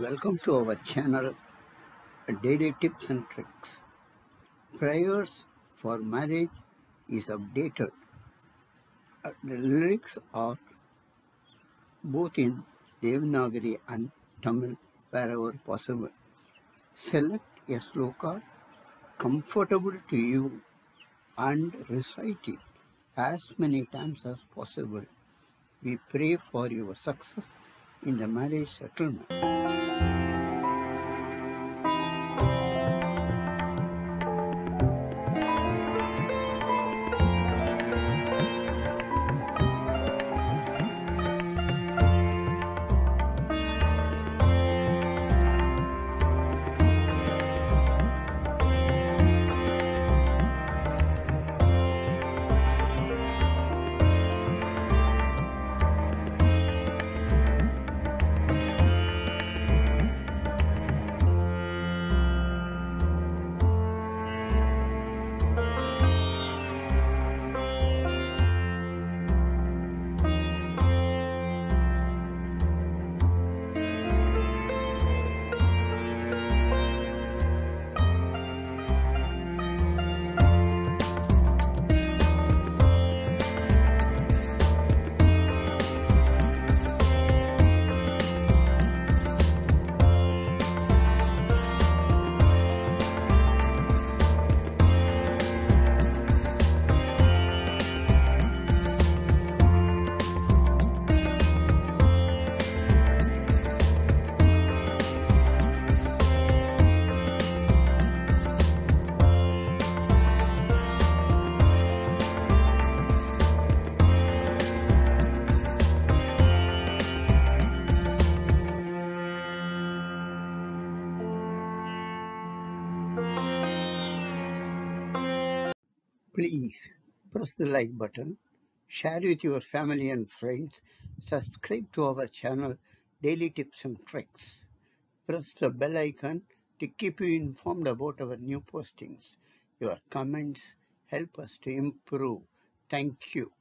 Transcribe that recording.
Welcome to our channel Daily Tips and Tricks. Prayers for marriage is updated. Uh, The lyrics are both in Devanagari and Tamil wherever possible. Select a sloka comfortable to you and recite it as many times as possible. We pray for your success in the marriage settlement. Please press the like button, share with your family and friends, subscribe to our channel Daily Tips and Tricks. Press the bell icon to keep you informed about our new postings. Your comments help us to improve. Thank you.